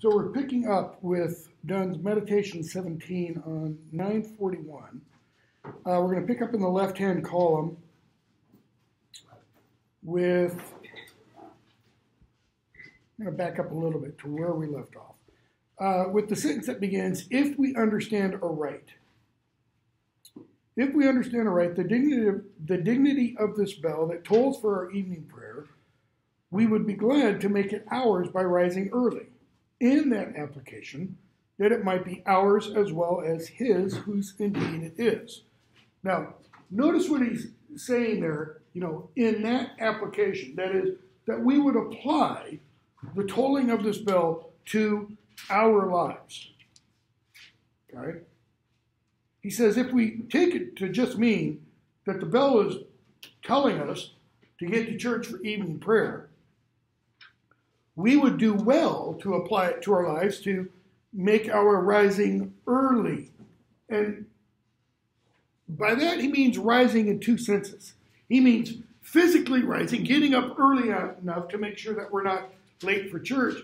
So we're picking up with Donne's Meditation 17 on 941. Uh, we're going to pick up in the left hand column with, I'm going to back up a little bit to where we left off. Uh, with the sentence that begins, if we understand aright. If we understand aright the dignity of, the dignity of this bell that tolls for our evening prayer, we would be glad to make it ours by rising early in that application that it might be ours as well as his, whose indeed it is. Now, notice what he's saying there, you know, in that application, that is, that we would apply the tolling of this bell to our lives. Okay? He says if we take it to just mean that the bell is telling us to get to church for evening prayer, we would do well to apply it to our lives to make our rising early. And by that, he means rising in two senses. He means physically rising, getting up early enough to make sure that we're not late for church,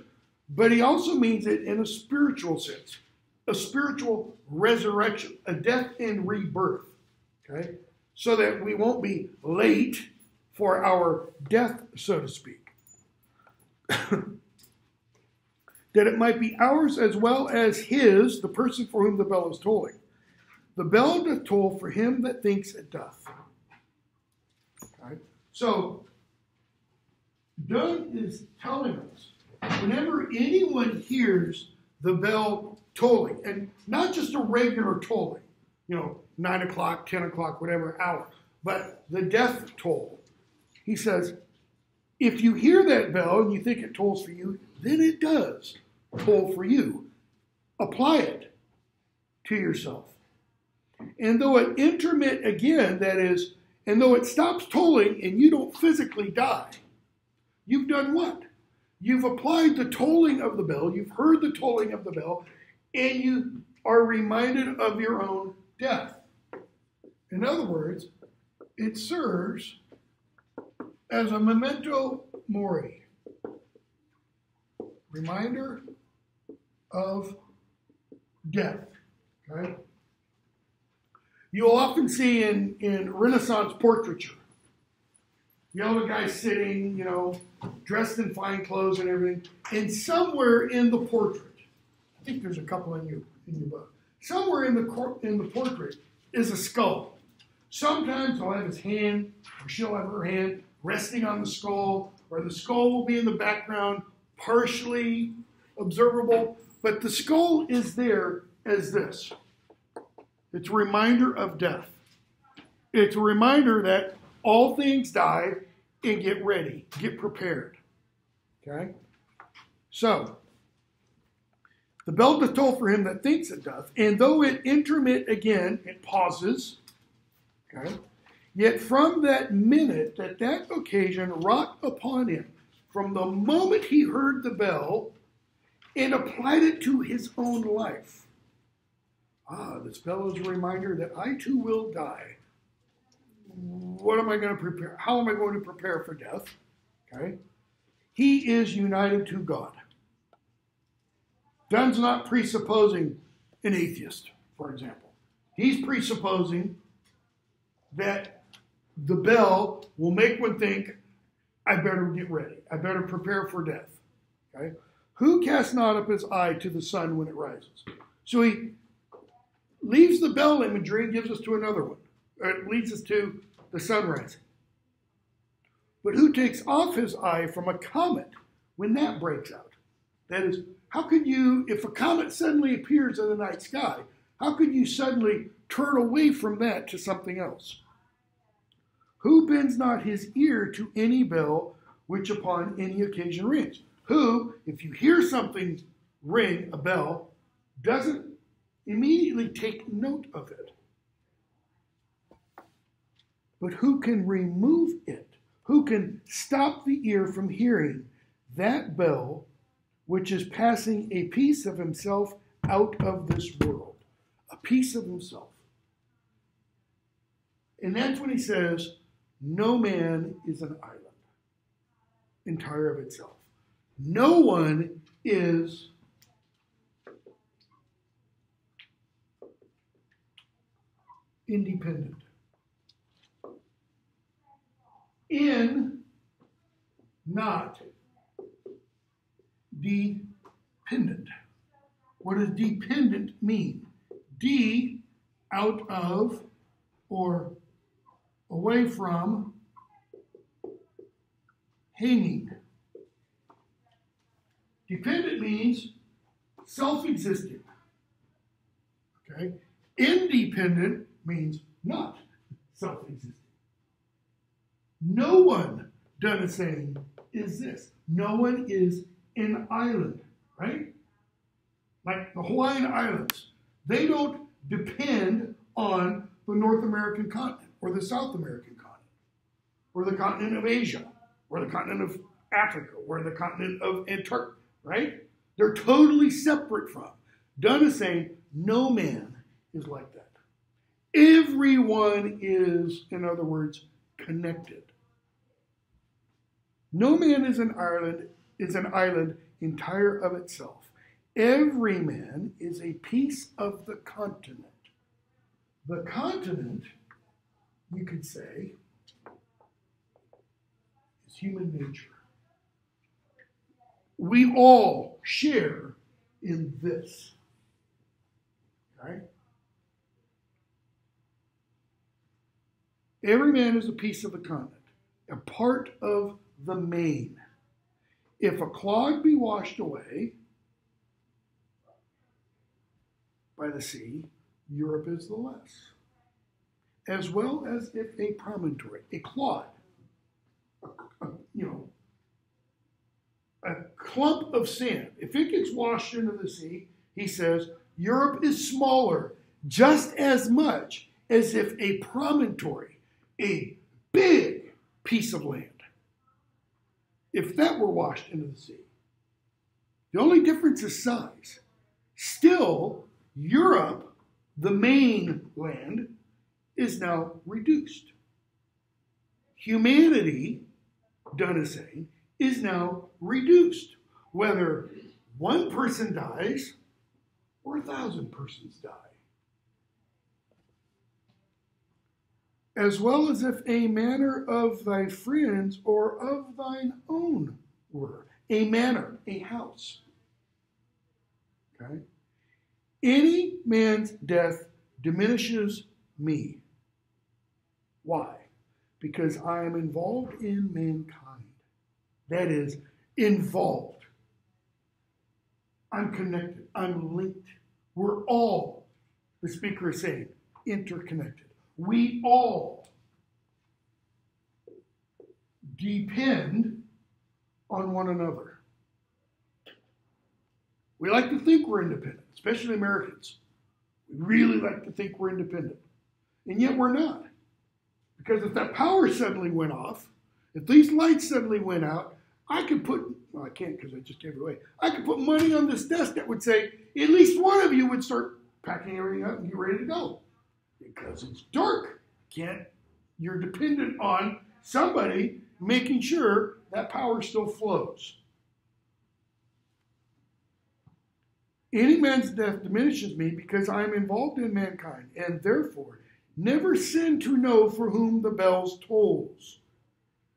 but he also means it in a spiritual sense, a spiritual resurrection, a death and rebirth. Okay? So that we won't be late for our death, so to speak. that it might be ours as well as his, the person for whom the bell is tolling. The bell doth toll for him that thinks it doth. Okay? So, Donne is telling us whenever anyone hears the bell tolling, and not just a regular tolling, you know, 9 o'clock, 10 o'clock, whatever hour, but the death toll, he says, if you hear that bell and you think it tolls for you, then it does toll for you. Apply it to yourself. And though it intermit again, that is, and though it stops tolling and you don't physically die, you've done what? You've applied the tolling of the bell, you've heard the tolling of the bell, and you are reminded of your own death. In other words, it serves as a memento mori. Reminder of death. Okay? You'll often see in, in Renaissance portraiture, the guy sitting, you know, dressed in fine clothes and everything, and somewhere in the portrait, I think there's a couple in your, in your book, somewhere in the, in the portrait is a skull. Sometimes he'll have his hand, or she'll have her hand resting on the skull, or the skull will be in the background, partially observable, but the skull is there as this. It's a reminder of death. It's a reminder that all things die and get ready, get prepared. Okay? So, the bell doth toll for him that thinks it doth, and though it intermit again, it pauses. Okay? Yet from that minute that that occasion wrought upon him, from the moment he heard the bell and applied it to his own life. Ah, this bell is a reminder that I too will die. What am I going to prepare? How am I going to prepare for death? Okay. He is united to God. Donne's not presupposing an atheist, for example. He's presupposing that the bell will make one think, I better get ready. I better prepare for death. Okay? Who casts not up his eye to the sun when it rises? So he leaves the bell imagery and gives us to another one. It leads us to the sun rising. But who takes off his eye from a comet when that breaks out? That is, how could you, if a comet suddenly appears in the night sky, how could you suddenly turn away from that to something else? Who bends not his ear to any bell which upon any occasion rings? Who, if you hear something ring, a bell, doesn't immediately take note of it? But who can remove it? Who can stop the ear from hearing that bell which is passing a piece of himself out of this world? A piece of himself. And that's when he says, no man is an island entire of itself. No one is independent. In, not dependent. What does dependent mean? D, out of, or away from, hanging. Dependent means self existent. Okay? Independent means not self existent. No one Donne a saying is this. No one is an island, right? Like the Hawaiian Islands, they don't depend on the North American continent or the South American continent or the continent of Asia or the continent of Africa or the continent of Antarctica, right? They're totally separate from. Donne is saying no man is like that. Everyone is, in other words, connected. No man is an island is an island entire of itself. Every man is a piece of the continent. The continent, you could say, is human nature. We all share in this. Every man is a piece of the continent, a part of the main. If a clog be washed away by the sea, Europe is the less. As well as if a promontory, a clod, a, a, you know, a clump of sand, if it gets washed into the sea, he says, Europe is smaller just as much as if a promontory, a big piece of land, if that were washed into the sea. The only difference is size. Still, Europe the main land is now reduced. Humanity, Donne is saying, is now reduced. Whether one person dies or a thousand persons die. As well as if a manner of thy friends or of thine own were. A manor, a house. Okay? Any man's death diminishes me. Why? Because I am involved in mankind. That is, involved. I'm connected. I'm linked. We're all, the speaker is saying, interconnected. We all depend on one another. We like to think we're independent, especially Americans. We really like to think we're independent. And yet we're not. Because if that power suddenly went off, if these lights suddenly went out, I could put, well, I can't because I just gave it away. I could put money on this desk that would say at least one of you would start packing everything up and get ready to go. Because it's dark. Can't, you're dependent on somebody making sure that power still flows. Any man's death diminishes me because I am involved in mankind, and therefore never sin to know for whom the bells tolls.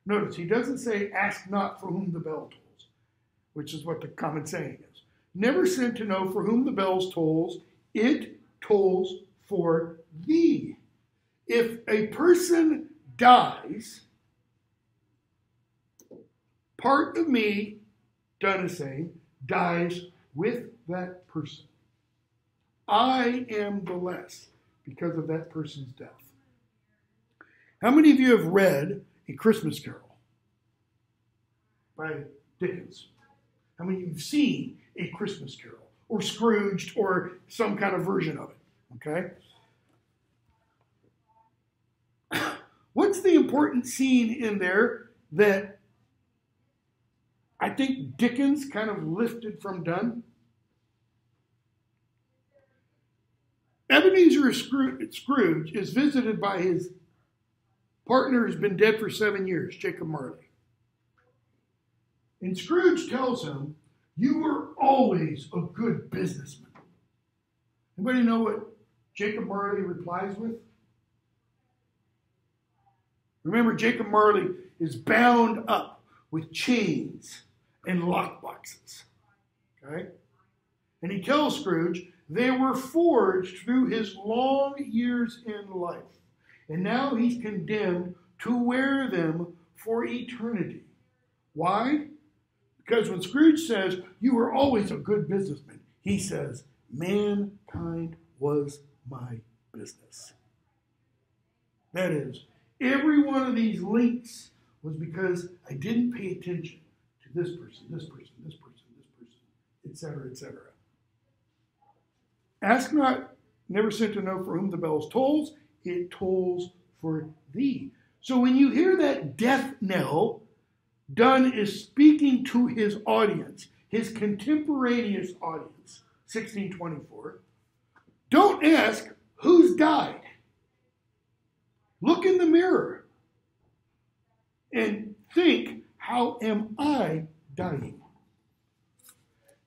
Notice he doesn't say, ask not for whom the bell tolls, which is what the common saying is. Never sin to know for whom the bells tolls, it tolls for thee. If a person dies, part of me, Donne is saying, dies with that person. I am the less because of that person's death. How many of you have read A Christmas Carol by Dickens? How many of you have seen A Christmas Carol or Scrooged or some kind of version of it? Okay? What's the important scene in there that I think Dickens kind of lifted from Donne? Ebenezer Scrooge is visited by his partner who's been dead for seven years, Jacob Marley. And Scrooge tells him, You were always a good businessman. Anybody know what Jacob Marley replies with? Remember, Jacob Marley is bound up with chains and lockboxes. Okay? And he tells Scrooge they were forged through his long years in life. And now he's condemned to wear them for eternity. Why? Because when Scrooge says, You were always a good businessman, he says, Mankind was my business. That is, every one of these links was because I didn't pay attention to this person, this person, this person, this person, etc., etc. Ask not, never sent to know for whom the bells tolls, it tolls for thee. So when you hear that death knell, Donne is speaking to his audience, his contemporaneous audience, 1624. Don't ask who's died. Look in the mirror and think, how am I dying?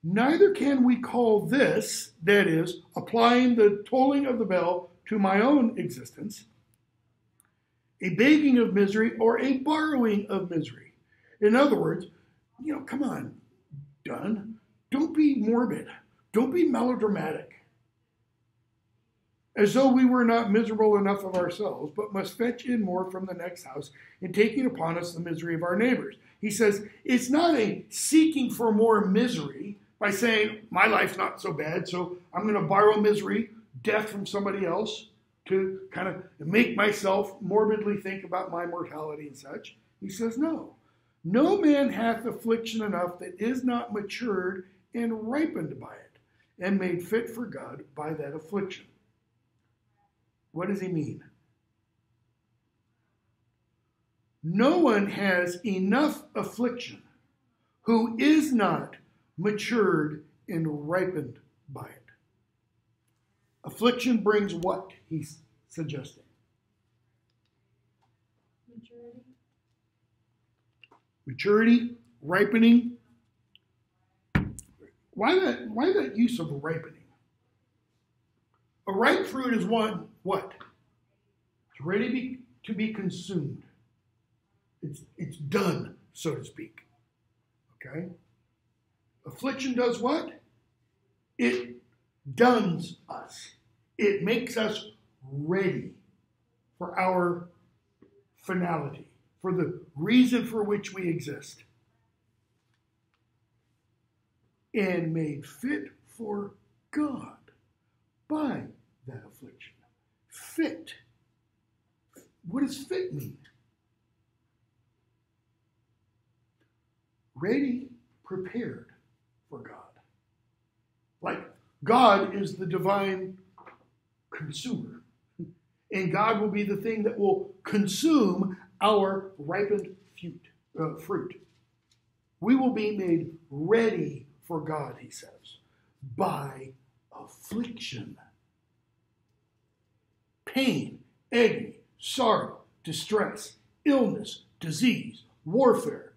Neither can we call this, that is, applying the tolling of the bell to my own existence, a begging of misery or a borrowing of misery. In other words, you know, come on, Donne, don't be morbid, don't be melodramatic. As though we were not miserable enough of ourselves, but must fetch in more from the next house in taking upon us the misery of our neighbors. He says it's not a seeking for more misery, by saying, My life's not so bad, so I'm going to borrow misery, death from somebody else to kind of make myself morbidly think about my mortality and such. He says, No. No man hath affliction enough that is not matured and ripened by it, and made fit for God by that affliction. What does he mean? No one has enough affliction who is not matured and ripened by it. Affliction brings what? He's suggesting. Maturity. Maturity, ripening. Why that, why that use of ripening? A ripe fruit is one, what? It's ready to be, to be consumed. It's, it's done, so to speak. Okay? Affliction does what? It duns us. It makes us ready for our finality, for the reason for which we exist. And made fit for God by that affliction. Fit. What does fit mean? Ready, prepared for God. Like God is the divine consumer, and God will be the thing that will consume our ripened fruit. Uh, fruit. We will be made ready for God, he says, by affliction, pain, agony, sorrow, distress, illness, disease, warfare.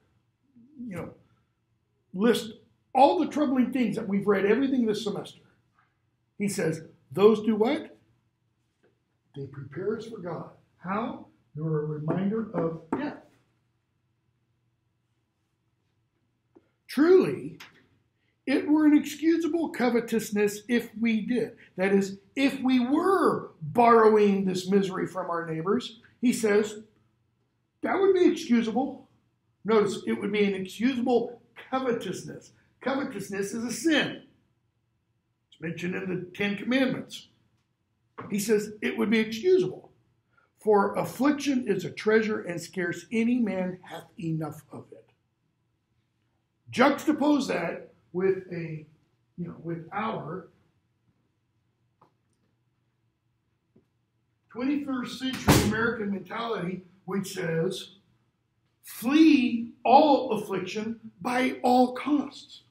You know, list all the troubling things that we've read, everything this semester. He says, those do what? They prepare us for God. How? They're a reminder of death. Truly, it were an excusable covetousness if we did. That is, if we were borrowing this misery from our neighbors, he says, that would be excusable. Notice, it would be an excusable covetousness. Covetousness is a sin. It's mentioned in the Ten Commandments. He says it would be excusable. For affliction is a treasure, and scarce any man hath enough of it. Juxtapose that with a, you know, with our 21st century American mentality, which says, flee all affliction by all costs.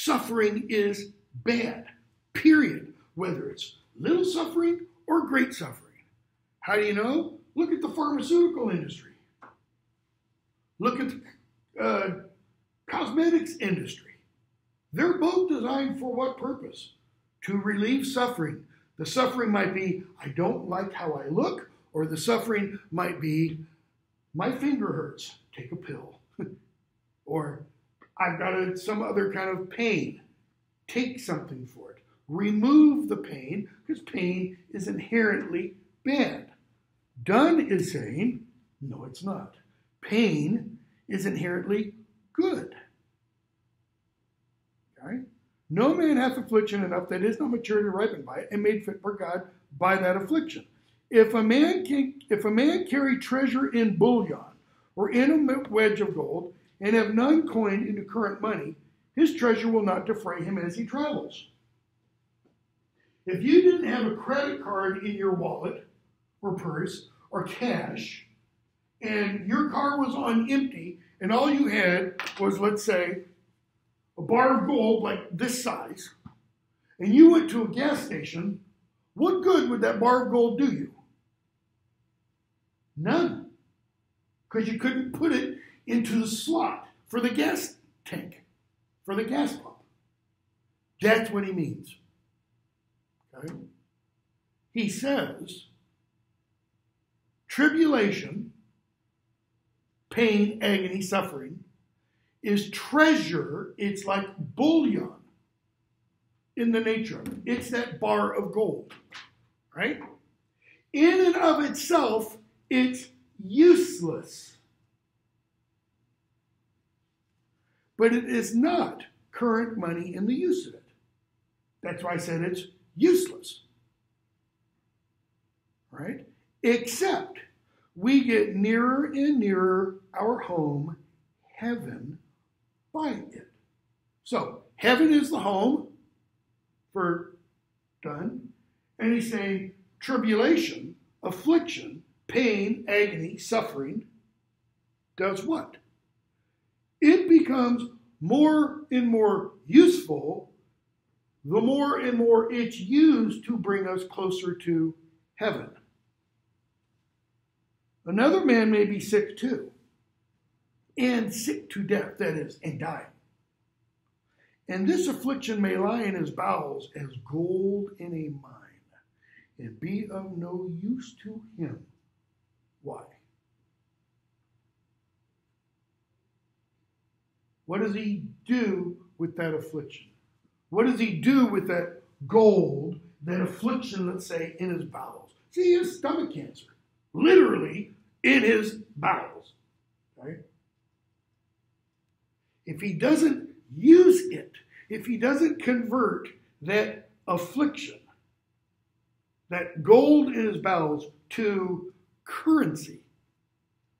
Suffering is bad, period, whether it's little suffering or great suffering. How do you know? Look at the pharmaceutical industry. Look at the uh, cosmetics industry. They're both designed for what purpose? To relieve suffering. The suffering might be, I don't like how I look, Or the suffering might be, my finger hurts, take a pill. or I've got a, some other kind of pain, take something for it. Remove the pain, because pain is inherently bad. Donne is saying, no, it's not. Pain is inherently good. Okay? No man hath affliction enough that is not matured and ripened by it, and made fit for God by that affliction. If a man can, if a man carry treasure in bullion or in a wedge of gold, and have none coined into current money, his treasure will not defray him as he travels. If you didn't have a credit card in your wallet or purse or cash, and your car was on empty, and all you had was, let's say, a bar of gold like this size, and you went to a gas station, what good would that bar of gold do you? None. Because you couldn't put it into the slot for the gas tank, for the gas pump. That's what he means. Okay? He says, tribulation, pain, agony, suffering, is treasure. It's like bullion in the nature of it. It's that bar of gold, right? In and of itself, it's useless. But it is not current money in the use of it. That's why I said it's useless. Right? Except we get nearer and nearer our home, heaven, by it. So, heaven is the home for Donne. And he's saying tribulation, affliction, pain, agony, suffering does what? It becomes more and more useful the more and more it's used to bring us closer to heaven. Another man may be sick too, and sick to death, that is, and dying. And this affliction may lie in his bowels as gold in a mine, and be of no use to him. Why? What does he do with that affliction? What does he do with that gold, that affliction, let's say, in his bowels? See, he has stomach cancer, literally in his bowels. Right? If he doesn't use it, if he doesn't convert that affliction, that gold in his bowels, to currency,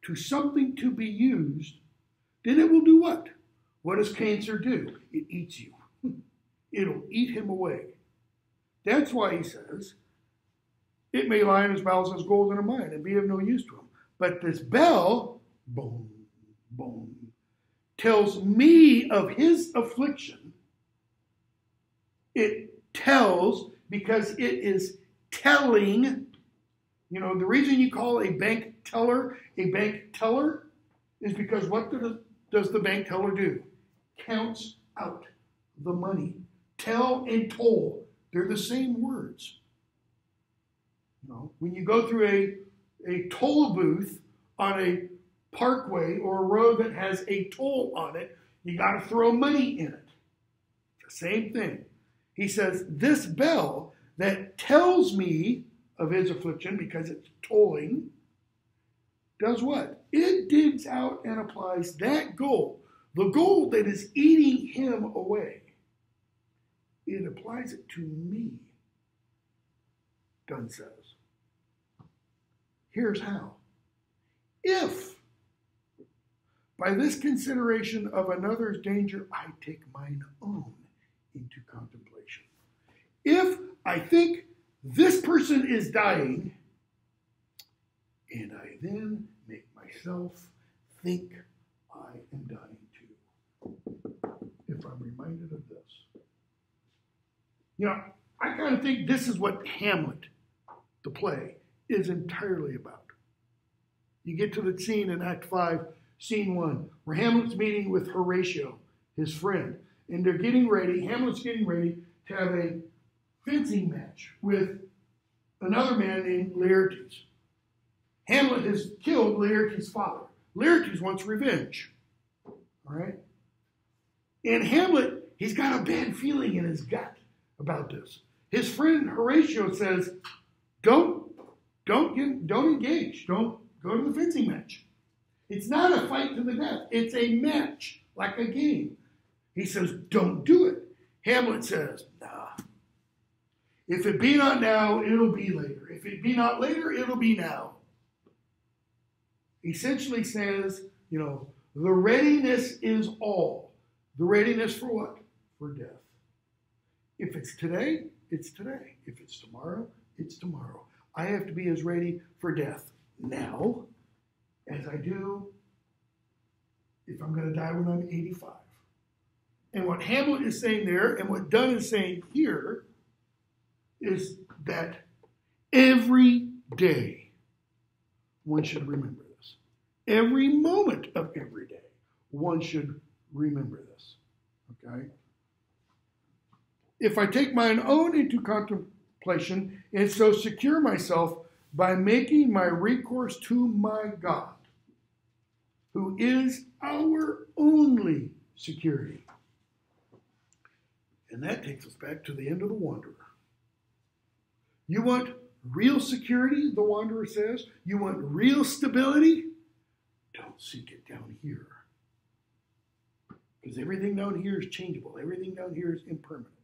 to something to be used, then it will do what? What does cancer do? It eats you. It'll eat him away. That's why he says, it may lie in his bowels as gold in a mine and be of no use to him. But this bell, boom, boom, tells me of his affliction. It tells because it is telling. You know, the reason you call a bank teller a bank teller is because what does the bank teller do? Counts out the money. Tell and toll, they're the same words. You know, when you go through a, a toll booth on a parkway or a road that has a toll on it, you got to throw money in it. The same thing. He says, This bell that tells me of his affliction because it's tolling does what? It digs out and applies that gold, the gold that is eating him away. It applies it to me, Donne says. Here's how. If by this consideration of another's danger, I take mine own into contemplation. If I think this person is dying, and I then make myself think I am dying. This. You know, I kind of think this is what Hamlet, the play, is entirely about. You get to the scene in Act 5 Scene one, where Hamlet's meeting with Horatio, his friend, and they're getting ready. Hamlet's getting ready to have a fencing match with another man named Laertes. Hamlet has killed Laertes' father. Laertes wants revenge. All right? And Hamlet, he's got a bad feeling in his gut about this. His friend Horatio says, "Don't, don't get, don't engage. Don't go to the fencing match. It's not a fight to the death. It's a match, like a game." He says, "Don't do it." Hamlet says, "Nah. If it be not now, it'll be later. If it be not later, it'll be now." Essentially says, you know, the readiness is all. The readiness for what? For death. If it's today, it's today. If it's tomorrow, it's tomorrow. I have to be as ready for death now as I do if I'm going to die when I'm 85. And what Hamlet is saying there, and what Donne is saying here, is that every day one should remember this. Every moment of every day one should remember this. Okay? If I take mine own into contemplation and so secure myself by making my recourse to my God, who is our only security. And that takes us back to the end of the wanderer. You want real security, the wanderer says? You want real stability? Don't seek it down here. Because everything down here is changeable, everything down here is impermanent.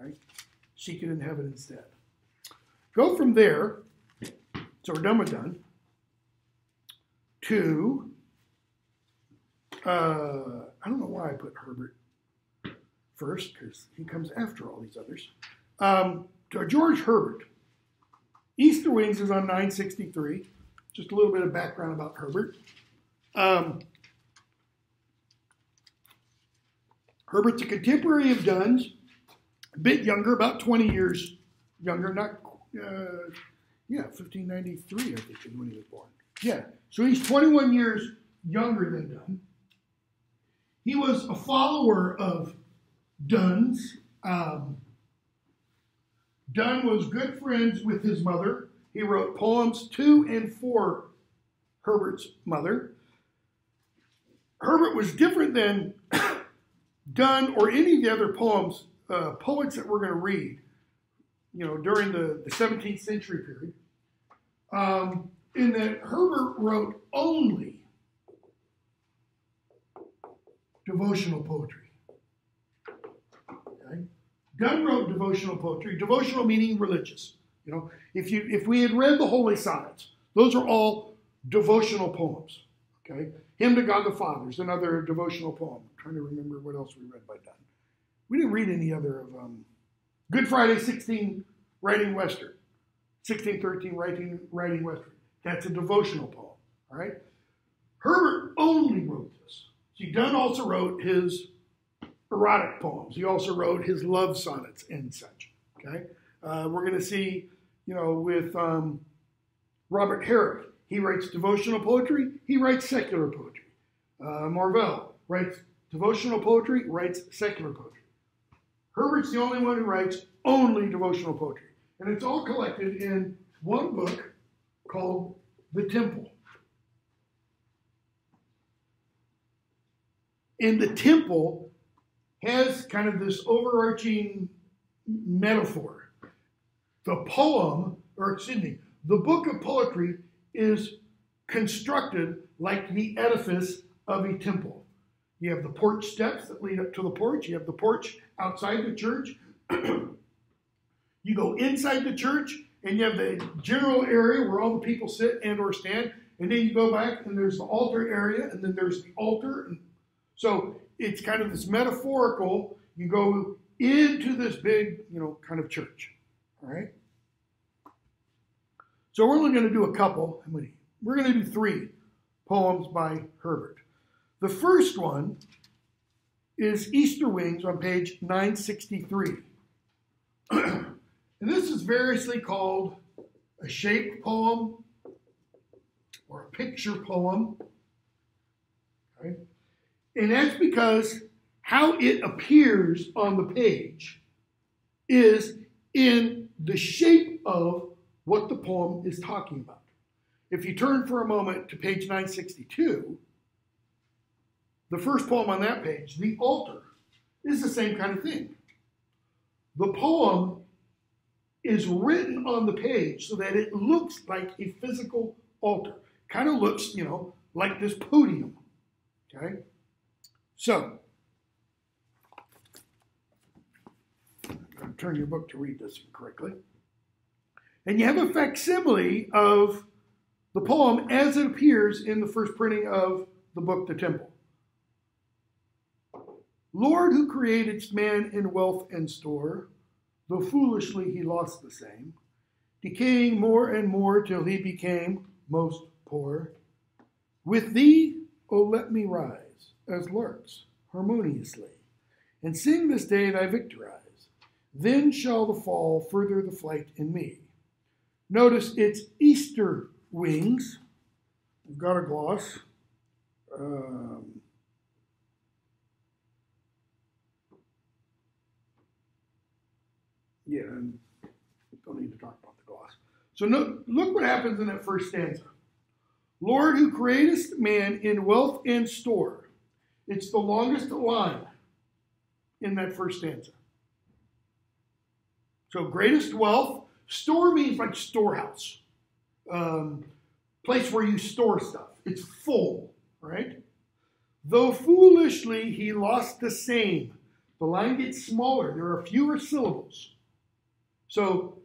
Okay? Seek it in heaven instead. Go from there, so we're done with Donne, to, uh, I don't know why I put Herbert first, because he comes after all these others. Um, to George Herbert. Easter Wings is on 963. Just a little bit of background about Herbert. Um, Herbert's a contemporary of Donne's, a bit younger, about 20 years younger, not, uh, yeah, 1593, I think, when he was born. Yeah, so he's 21 years younger than Donne. He was a follower of Donne's. Um, Donne was good friends with his mother. He wrote poems to and for Herbert's mother. Herbert was different than Donne or any of the other poems, uh, poets that we're going to read, you know, during the, the 17th century period, um, in that Herbert wrote only devotional poetry. Okay? Donne wrote devotional poetry, devotional meaning religious. You know, if you if we had read the holy sonnets, those are all devotional poems. Okay, hymn to God the Father is another devotional poem. I'm trying to remember what else we read by Donne. We didn't read any other of um, Good Friday 16 Riding Westward, 1613 writing Riding Westward. That's a devotional poem. All right. Herbert only wrote this. See, Donne also wrote his erotic poems. He also wrote his love sonnets and such. Okay, uh, we're going to see, you know, with um, Robert Herrick, he writes devotional poetry. He writes secular poetry. Uh, Marvell writes devotional poetry, writes secular poetry. Herbert's the only one who writes only devotional poetry, and it's all collected in one book called The Temple. In the temple, has kind of this overarching metaphor. The poem, or excuse me, the book of poetry is constructed like the edifice of a temple. You have the porch steps that lead up to the porch, you have the porch outside the church. you go inside the church and you have the general area where all the people sit and or stand and then you go back and there's the altar area and then there's the altar and so it's kind of this metaphorical. You go into this big, you know, kind of church. All right. So we're only going to do a couple. We're going to do three poems by Herbert. The first one is Easter Wings on page 963. and this is variously called a shape poem or a picture poem. Okay. And that's because how it appears on the page is in the shape of what the poem is talking about. if you turn for a moment to page 962, the first poem on that page, The Altar, is the same kind of thing. The poem is written on the page so that it looks like a physical altar. Kind of looks, you know, like this podium. Okay? So, turn your book to read this correctly. And you have a facsimile of the poem as it appears in the first printing of the book, The Temple. Lord, who created man in wealth and store, though foolishly he lost the same, decaying more and more till he became most poor. With thee, O let me rise, as larks, harmoniously, and sing this day thy victorize. Then shall the fall further the flight in me. Notice it's Easter wings. We've got a gloss. Um, yeah, don't need to talk about the gloss. So no, look what happens in that first stanza. Lord, who createst man in wealth and store. It's the longest line in that first stanza. So greatest wealth. Store means like storehouse, um, place where you store stuff. It's full, right? Though foolishly he lost the same. The line gets smaller. There are fewer syllables. So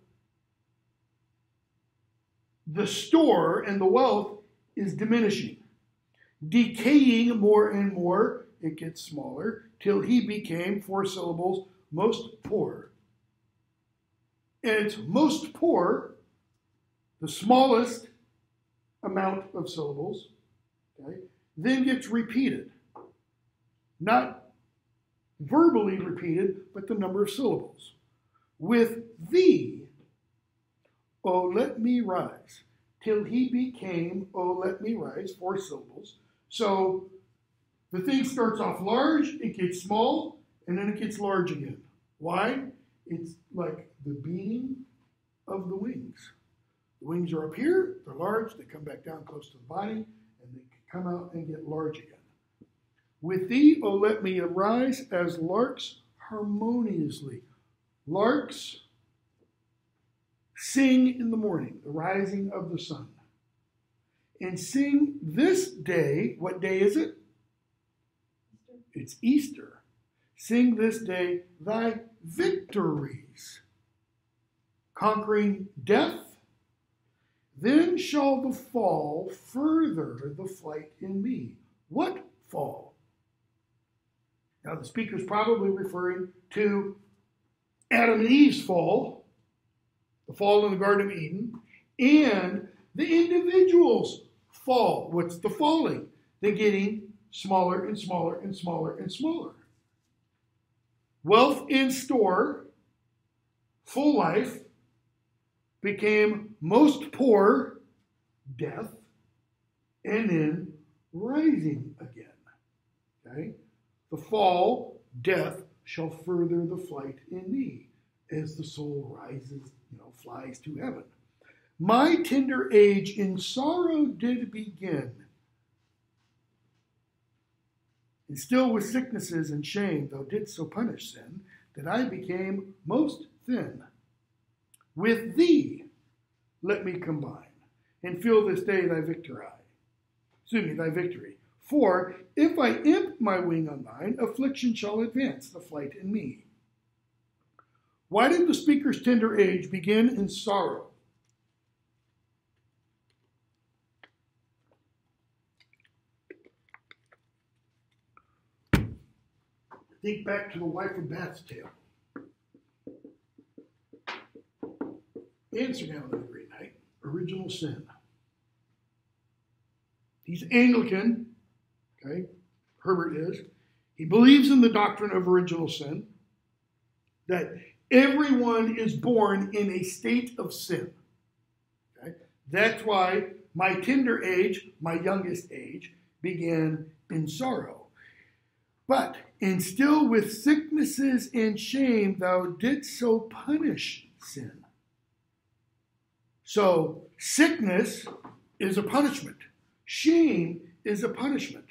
the store and the wealth is diminishing, decaying more and more. It gets smaller till he became four syllables most poor and it's most poor, the smallest amount of syllables, okay, then gets repeated. Not verbally repeated, but the number of syllables. With thee, O let me rise, till he became, O let me rise, four syllables. So the thing starts off large, it gets small, and then it gets large again. Why? It's like the beating of the wings. The wings are up here, they're large, they come back down close to the body, and they come out and get large again. With thee, O let me arise as larks harmoniously. Larks sing in the morning, the rising of the sun. And sing this day, what day is it? It's Easter. Sing this day thy victories conquering death, then shall the fall further the flight in me. What fall? Now, the speaker is probably referring to Adam and Eve's fall, the fall in the Garden of Eden, and the individual's fall. What's the falling? They're getting smaller and smaller and smaller and smaller. Wealth in store, full life, became most poor, death, and then rising again. Okay? The fall, death, shall further the flight in thee, as the soul rises, you know, flies to heaven. My tender age in sorrow did begin, and still with sicknesses and shame, thou didst so punish sin, that I became most thin. With thee let me combine, and feel this day thy victory. Excuse me, thy victory. For if I imp my wing on thine, affliction shall advance the flight in me. Why did the speaker's tender age begin in sorrow? Think back to the wife of Bath's tale. Answer now the Green Knight, original sin. He's Anglican, okay? Herbert is. He believes in the doctrine of original sin, that everyone is born in a state of sin. Okay? That's why my tender age, my youngest age, began in sorrow. But, and still with sicknesses and shame, thou didst so punish sin. So, sickness is a punishment. Shame is a punishment.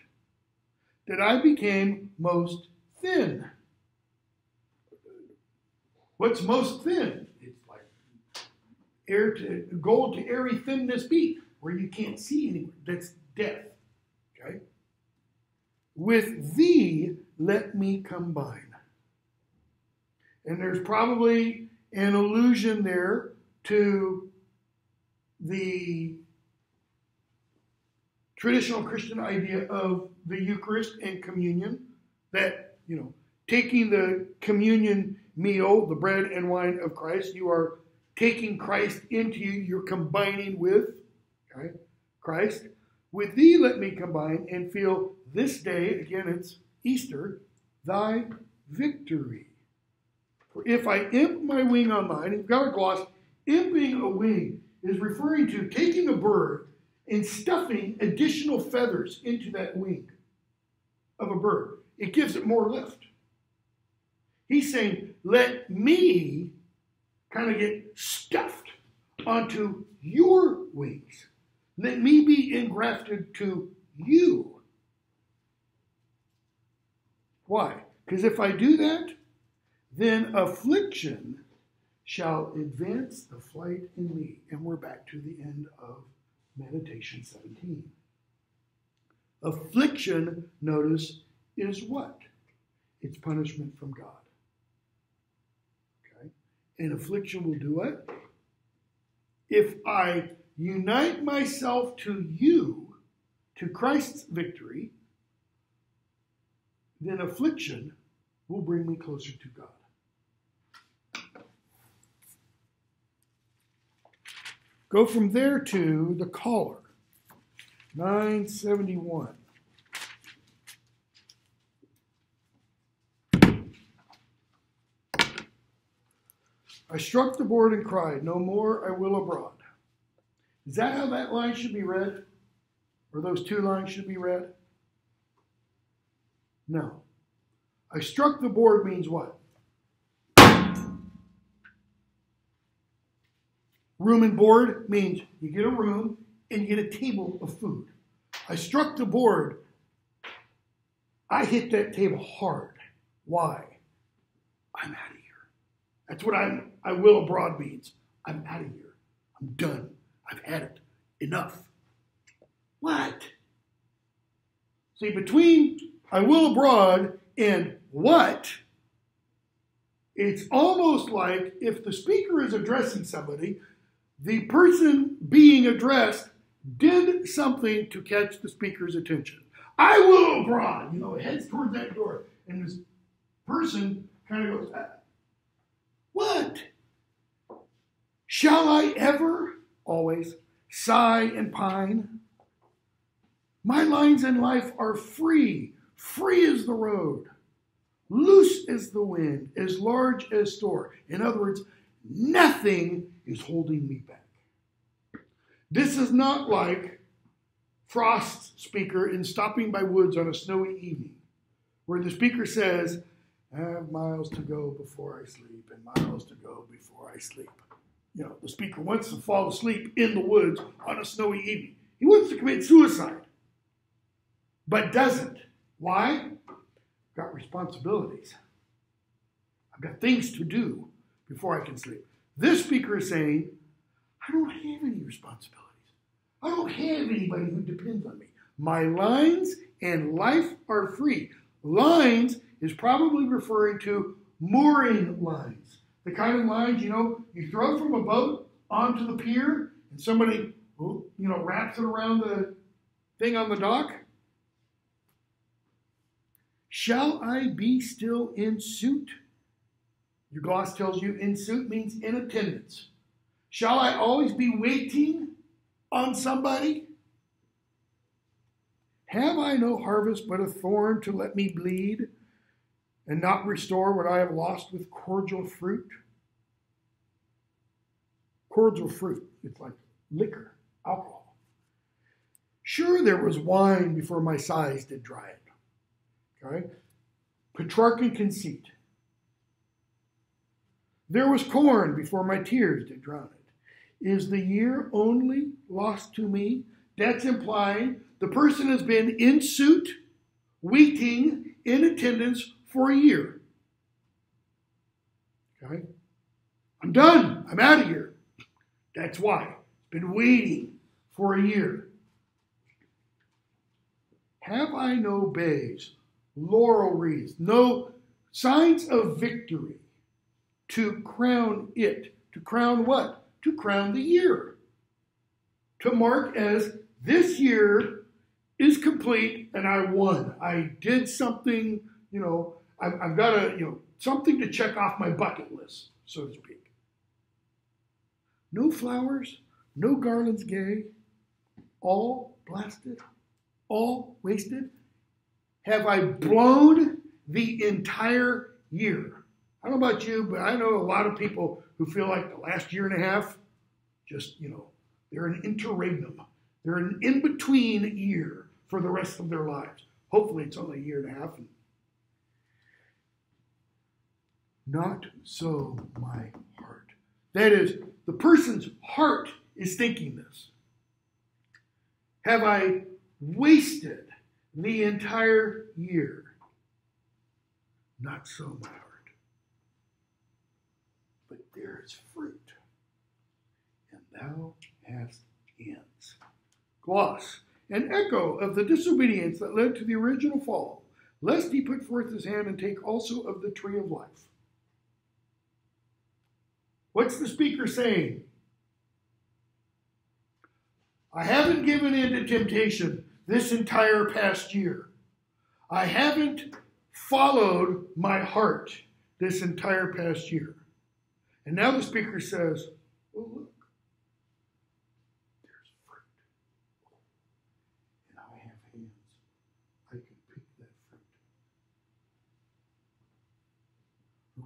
That I became most thin. What's most thin? It's like air to gold to airy thinness beat, where you can't see anyone. That's death. Okay? With thee let me combine. And there's probably an allusion there to the traditional Christian idea of the Eucharist and communion, that, you know, taking the communion meal, the bread and wine of Christ, you are taking Christ into you, you're combining with Christ. With thee let me combine and feel this day, again it's Easter, thy victory. For if I imp my wing on thine, you've got a gloss, imping a wing is referring to taking a bird and stuffing additional feathers into that wing of a bird. It gives it more lift. He's saying, let me kind of get stuffed onto your wings. Let me be engrafted to you. Why? Because if I do that, then affliction shall advance the flight in me. And we're back to the end of meditation 17. Affliction, notice, is what? It's punishment from God. And affliction will do it. If I unite myself to you, to Christ's victory, then affliction will bring me closer to God. Go from there to the collar, 971. I struck the board and cried, No more I will abroad. Is that how that line should be read? Or those two lines should be read? No. I struck the board means what? Room and board means you get a room and you get a table of food. I struck the board. I hit that table hard. Why? I'm out of here. That's what I'm, I will abroad means. I'm out of here. I'm done. I've had it. Enough. What? See, between I will abroad and what, it's almost like if the speaker is addressing somebody, the person being addressed did something to catch the speaker's attention. I will abroad, you know, heads toward that door. And this person kind of goes, ah, What? Shall I ever, always, sigh and pine? My lines in life are free, free as the road, loose as the wind, as large as store. In other words, nothing is holding me back. This is not like Frost's speaker in Stopping by Woods on a snowy evening, where the speaker says, I have miles to go before I sleep and miles to go before I sleep. You know, the speaker wants to fall asleep in the woods on a snowy evening. He wants to commit suicide, but doesn't. Why? I've got responsibilities. I've got things to do before I can sleep. This speaker is saying, I don't have any responsibilities. I don't have anybody who depends on me. My lines and life are free. Lines is probably referring to mooring lines. The kind of lines, you know, you throw from a boat onto the pier and somebody, you know, wraps it around the thing on the dock. Shall I be still in suit? Your gloss tells you in suit means in attendance. Shall I always be waiting on somebody? Have I no harvest but a thorn to let me bleed and not restore what I have lost with cordial fruit? Cordial fruit, it's like liquor, alcohol. Sure, there was wine before my sighs did dry it. Okay? Petrarchan conceit. There was corn before my tears did drown it. Is the year only lost to me that's implying the person has been in suit, waiting in attendance for a year. Okay? I'm done. I'm out of here. That's why. Been waiting for a year. Have I no bays, laurel wreaths, no signs of victory to crown it? To crown what? To crown the year. To mark as this year is complete and I won. I did something, you know, I've, I've got a, you know, something to check off my bucket list, so to speak. No flowers, no garlands gay, all blasted, all wasted. Have I blown the entire year? I don't know about you, but I know a lot of people who feel like the last year and a half, just, you know, they're an interregnum. They're an in between year for the rest of their lives. Hopefully, it's only a year and a half. Not so my heart. That is, the person's heart is thinking this. Have I wasted the entire year? Not so my heart. But there is fruit, and thou hast ends. Gloss, an echo of the disobedience that led to the original fall, lest he put forth his hand and take also of the tree of life. What's the speaker saying? I haven't given in to temptation this entire past year. I haven't followed my heart this entire past year. And now the speaker says, oh, look,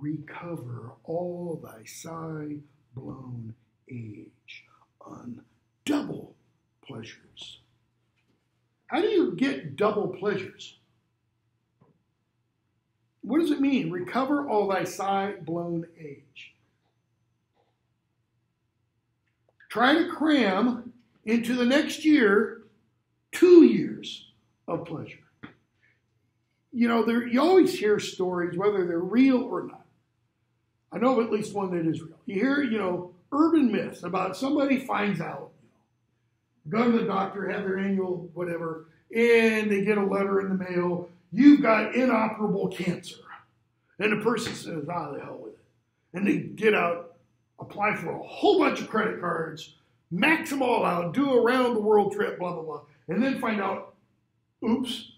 recover all thy sigh blown age on double pleasures. How do you get double pleasures? What does it mean? Recover all thy sigh blown age. Try to cram into the next year two years of pleasure. You know, there, you always hear stories, whether they're real or not, I know of at least one that is real. You hear, you know, urban myths about somebody finds out, you know, go to the doctor, have their annual whatever, and they get a letter in the mail, you've got inoperable cancer. And the person says, ah, the hell with it. And they get out, apply for a whole bunch of credit cards, max them all out, do a round the world trip, blah, blah, blah, and then find out, oops,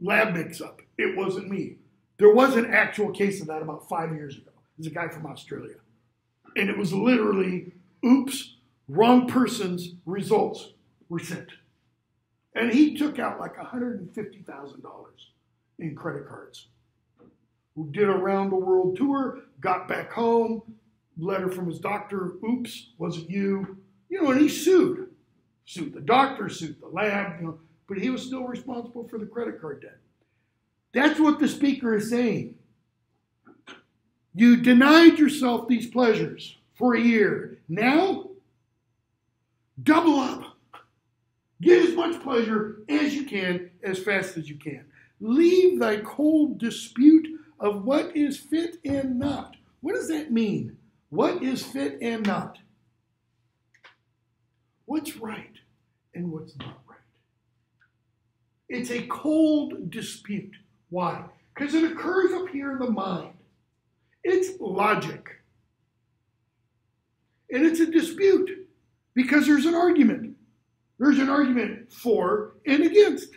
lab mix up. It wasn't me. There was an actual case of that about five years ago. There's a guy from Australia. And it was literally, oops, wrong person's results were sent. And he took out like $150,000 in credit cards. Who did a round the world tour, got back home, letter from his doctor, oops, wasn't you. You know, and he sued. Sued the doctor, sued the lab, you know, but he was still responsible for the credit card debt. That's what the speaker is saying. You denied yourself these pleasures for a year. Now, double up. Get as much pleasure as you can, as fast as you can. Leave thy cold dispute of what is fit and not. What does that mean? What is fit and not? What's right and what's not right? It's a cold dispute. Why? Because it occurs up here in the mind. It's logic. And it's a dispute because there's an argument. There's an argument for and against.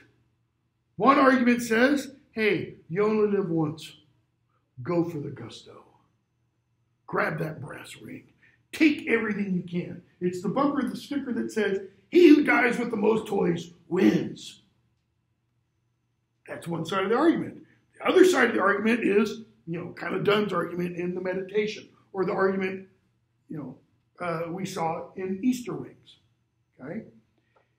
One argument says, hey, you only live once. Go for the gusto. Grab that brass ring. Take everything you can. It's the bumper, the sticker that says, he who dies with the most toys wins. That's one side of the argument. The other side of the argument is, you know, kind of Donne's argument in the meditation, or the argument, you know, uh, we saw in Easter wings. Okay?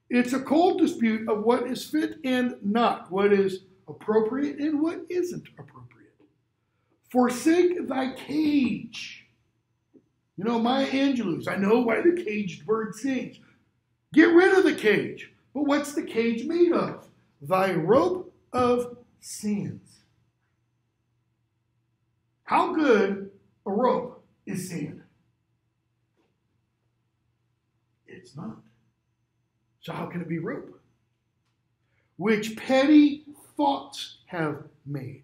It's a cold dispute of what is fit and not, what is appropriate and what isn't appropriate. Forsake thy cage. You know, Maya Angelou's, I know why the caged bird sings. Get rid of the cage. But what's the cage made of? Thy rope of sins. How good a rope is sin? It's not. So, how can it be rope? Which petty thoughts have made.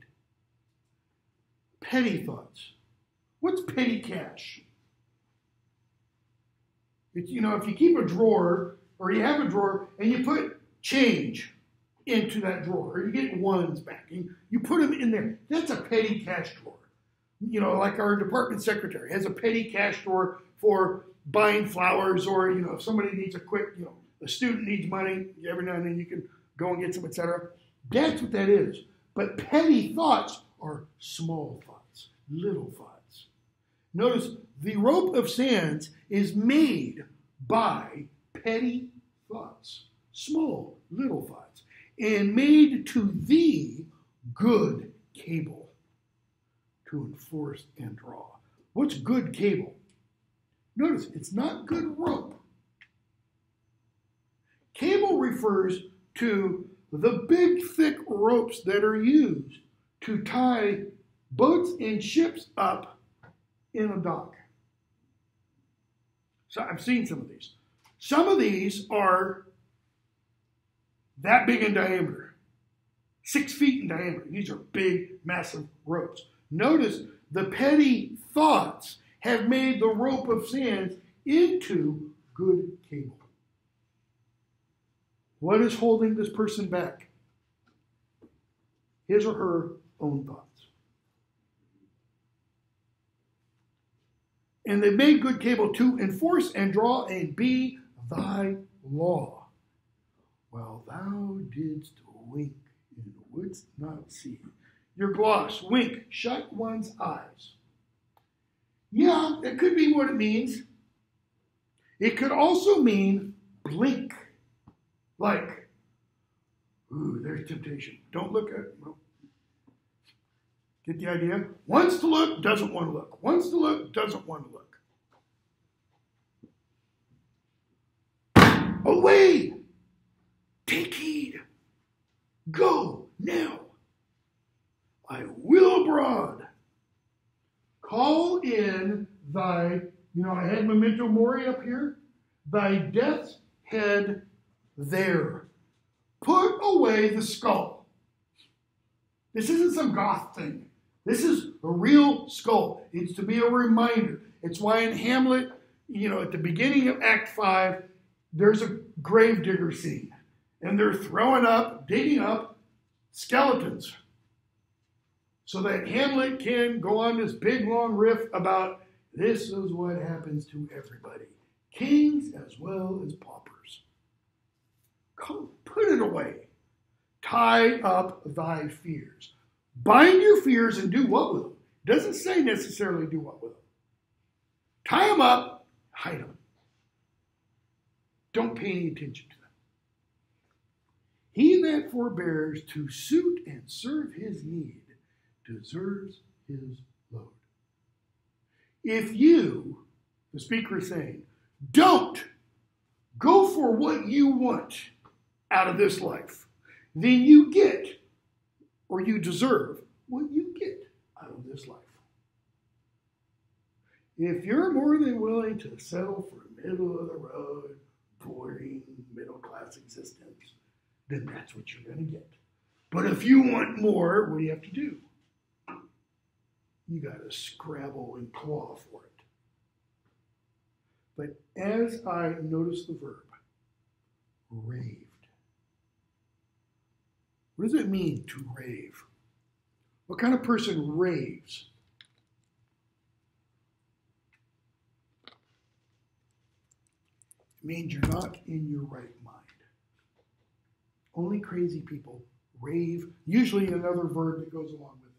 Petty thoughts. What's petty cash? It's, you know, if you keep a drawer or you have a drawer and you put change into that drawer, you get ones back, and you put them in there, that's a petty cash drawer. You know, like our department secretary has a petty cash drawer for buying flowers, or, you know, if somebody needs a quick, you know, a student needs money, every now and then you can go and get some, etc. That's what that is. But petty thoughts are small thoughts, little thoughts. Notice the rope of sands is made by petty thoughts, small, little thoughts, and made to thee good cable to enforce and draw. What's good cable? Notice it's not good rope. Cable refers to the big thick ropes that are used to tie boats and ships up in a dock. So I've seen some of these. Some of these are that big in diameter, six feet in diameter. These are big, massive ropes. Notice the petty thoughts have made the rope of sins into good cable. What is holding this person back? His or her own thoughts. And they made good cable to enforce and draw and be thy law. While thou didst wink and wouldst not see. Your gloss, wink, shut one's eyes. Yeah, that could be what it means. It could also mean blink. Like, ooh, there's temptation. Don't look at, well, get the idea? Wants to look, doesn't want to look. Wants to look, doesn't want to look. Away! Take heed. Go now. I will abroad. Call in thy, you know, I had memento mori up here. Thy death's head there. Put away the skull. This isn't some goth thing. This is a real skull. It's to be a reminder. It's why in Hamlet, you know, at the beginning of Act 5, there's a grave digger scene. And they're throwing up, digging up skeletons. So that Hamlet can go on this big long riff about this is what happens to everybody kings as well as paupers. Come, put it away. Tie up thy fears. Bind your fears and do what with them? Doesn't say necessarily do what with them. Tie them up, hide them. Don't pay any attention to them. He that forbears to suit and serve his need deserves his load. If you, the speaker is saying, don't go for what you want out of this life, then you get or you deserve what you get out of this life. If you're more than willing to settle for middle of the road, boring middle class existence, then that's what you're going to get. But if you want more, what do you have to do? You got to scrabble and claw for it. But as I notice the verb, raved. What does it mean to rave? What kind of person raves? It means you're not in your right. Only crazy people rave, usually another verb that goes along with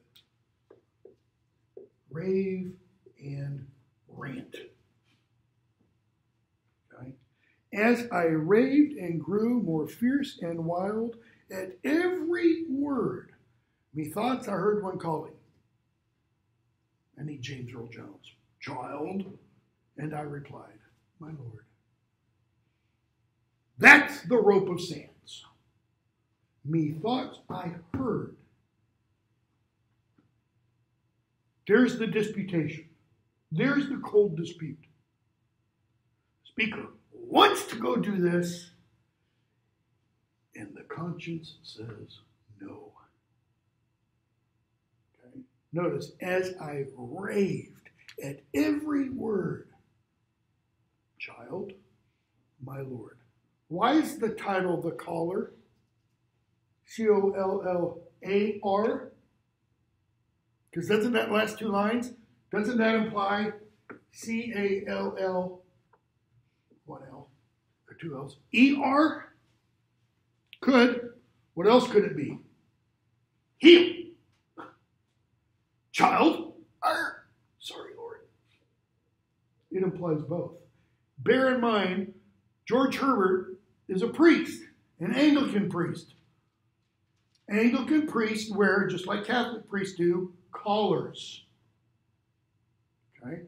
it. Rave and rant. Okay? As I raved and grew more fierce and wild at every word, methoughts I heard one calling. I need James Earl Jones. Child. And I replied, My Lord. That's the rope of sands. Methought I heard. There's the disputation. There's the cold dispute. Speaker wants to go do this, and the conscience says no. Okay? Notice, as I raved at every word, child, my Lord. Why is the title the collar? C O L L A R? Because doesn't that last two lines, doesn't that imply C A L? Or two L's? E R? Could. What else could it be? Heal. Child. Arr. Sorry, Lord. It implies both. Bear in mind, George Herbert is a priest, an Anglican priest. Anglican priests wear, just like Catholic priests do, collars. Okay?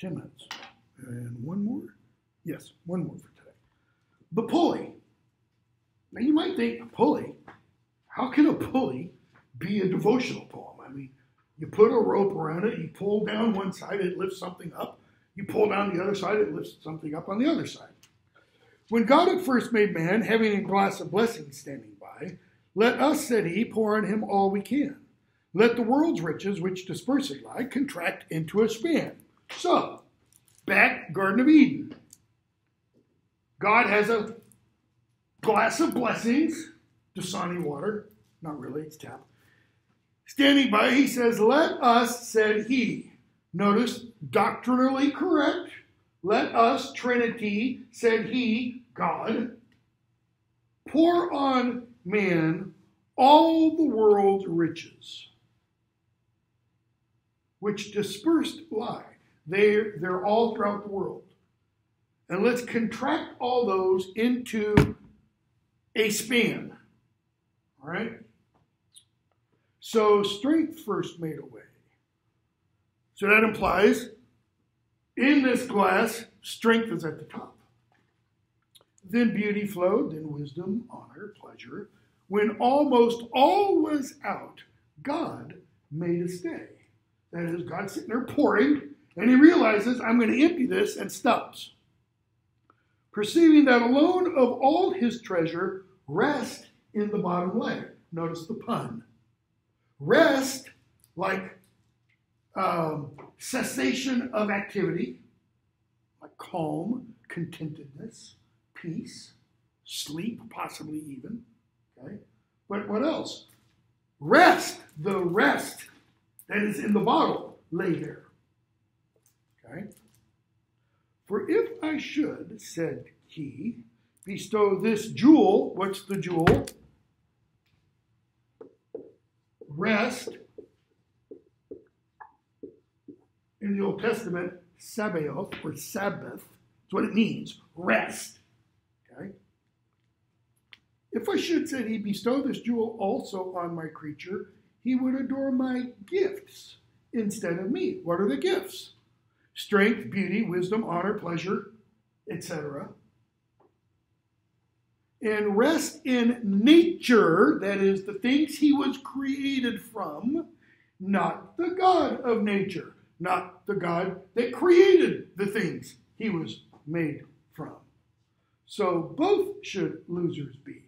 10 minutes. And one more? Yes, one more for today. The pulley. Now you might think, a pulley? How can a pulley be a devotional poem? I mean, you put a rope around it, you pull down one side, it lifts something up. You pull down the other side, it lifts something up on the other side. When God had first made man, having a glass of blessing standing by, let us, said he, pour on him all we can. Let the world's riches, which dispersing lie, contract into a span. So, back Garden of Eden. God has a glass of blessings, Dasani water, not really, it's tap. Standing by, he says, Let us, said he. Notice, doctrinally correct. Let us, Trinity, said he, God, pour on man all the world's riches, which dispersed lie. They're, they're all throughout the world. And let's contract all those into a span. All right? So strength first made a way. So that implies in this glass, strength is at the top. Then beauty flowed, then wisdom, honor, pleasure. When almost all was out, God made a stay. That is, God sitting there pouring, and he realizes, I'm going to empty this, and stops. Perceiving that alone of all his treasure, rest in the bottom layer. Notice the pun. Rest, like um, cessation of activity, like calm, contentedness, peace, sleep, possibly even. Okay? But what else? Rest, the rest that is in the bottle, lay there. Okay? For if I should, said he, bestow this jewel, what's the jewel? Rest. In the Old Testament, Sabaoth or Sabbath, is what it means, rest. If I should, said he, bestow this jewel also on my creature, he would adore my gifts instead of me. What are the gifts? Strength, beauty, wisdom, honor, pleasure, etc. And rest in nature, that is, the things he was created from, not the God of nature, not the God that created the things he was made from. So both should losers be.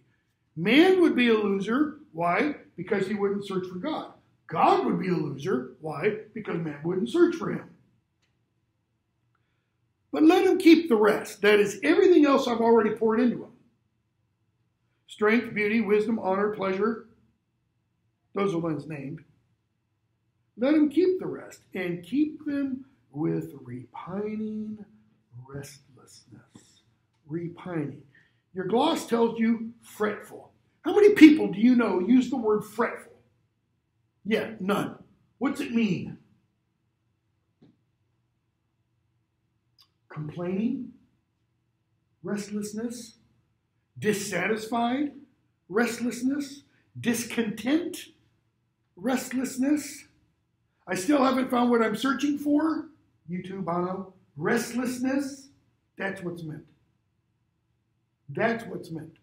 Man would be a loser. Why? Because he wouldn't search for God. God would be a loser. Why? Because man wouldn't search for him. But let him keep the rest. That is everything else I've already poured into him strength, beauty, wisdom, honor, pleasure. Those are ones named. Let him keep the rest and keep them with repining restlessness. Repining. Your gloss tells you fretful. How many people do you know use the word fretful? Yeah, none. What's it mean? Complaining, restlessness, dissatisfied, restlessness, discontent, restlessness. I still haven't found what I'm searching for. U2, Bono. Restlessness. That's what's meant. That's what's meant.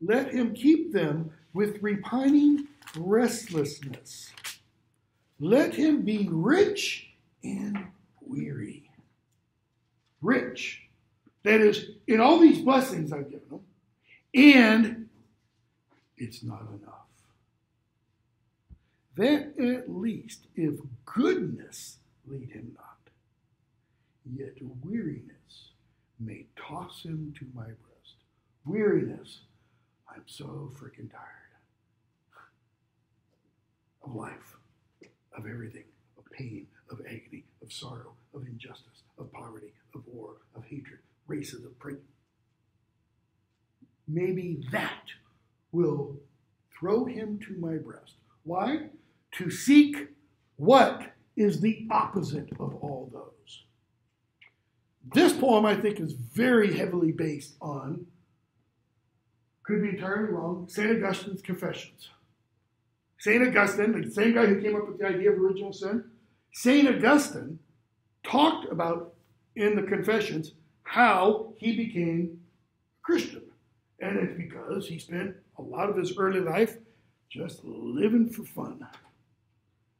Let him keep them with repining restlessness. Let him be rich and weary. Rich. That is, in all these blessings I've given him, and it's not enough. That at least, if goodness lead him not, yet weariness may toss him to my. Weariness, I'm so freaking tired of life, of everything, of pain, of agony, of sorrow, of injustice, of poverty, of war, of hatred, racism, prejudice. Maybe that will throw him to my breast. Why? To seek what is the opposite of all those. This poem, I think, is very heavily based on, could be entirely wrong, St. Augustine's Confessions. St. Augustine, the same guy who came up with the idea of original sin, St. Augustine talked about in the Confessions how he became a Christian. And it's because he spent a lot of his early life just living for fun.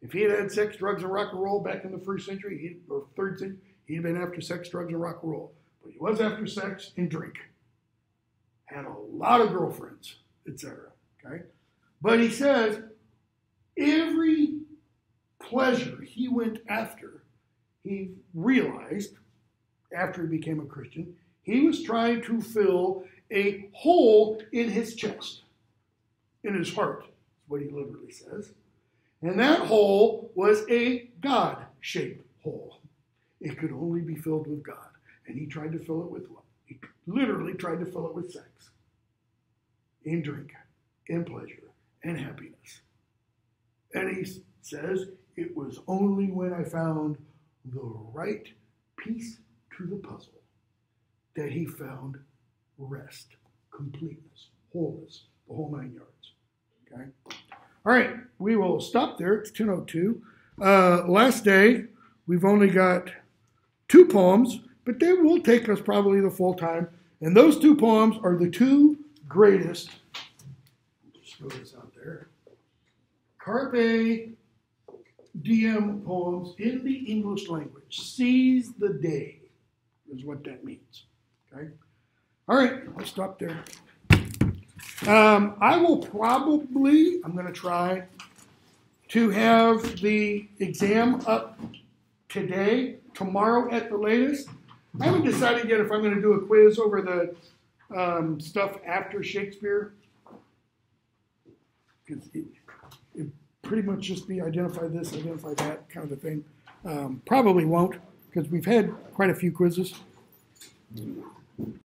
If he had had sex, drugs, and rock and roll back in the first century or third century, he'd have been after sex, drugs, and rock and roll. But he was after sex and drink. Had a lot of girlfriends, etc. Okay? But he says every pleasure he went after, he realized after he became a Christian, he was trying to fill a hole in his chest, in his heart, is what he literally says. And that hole was a God shaped hole. It could only be filled with God. And he tried to fill it with what? He literally tried to fill it with sex, in drink, in pleasure, and happiness. And he says, It was only when I found the right piece to the puzzle that he found rest, completeness, wholeness, the whole nine yards. Okay? All right, we will stop there. It's 10.02. Uh, last day, we've only got two poems, but they will take us probably the full time. And those two poems are the two greatest. Just throw this out there. Carpe diem poems in the English language. Seize the day is what that means. Okay? All right, I'll stop there. Um, I will probably, I'm going to try to have the exam up today, tomorrow at the latest. I haven't decided yet if I'm going to do a quiz over the um, stuff after Shakespeare. It, it pretty much just be identify this, identify that kind of a thing. Um, probably won't, because we've had quite a few quizzes.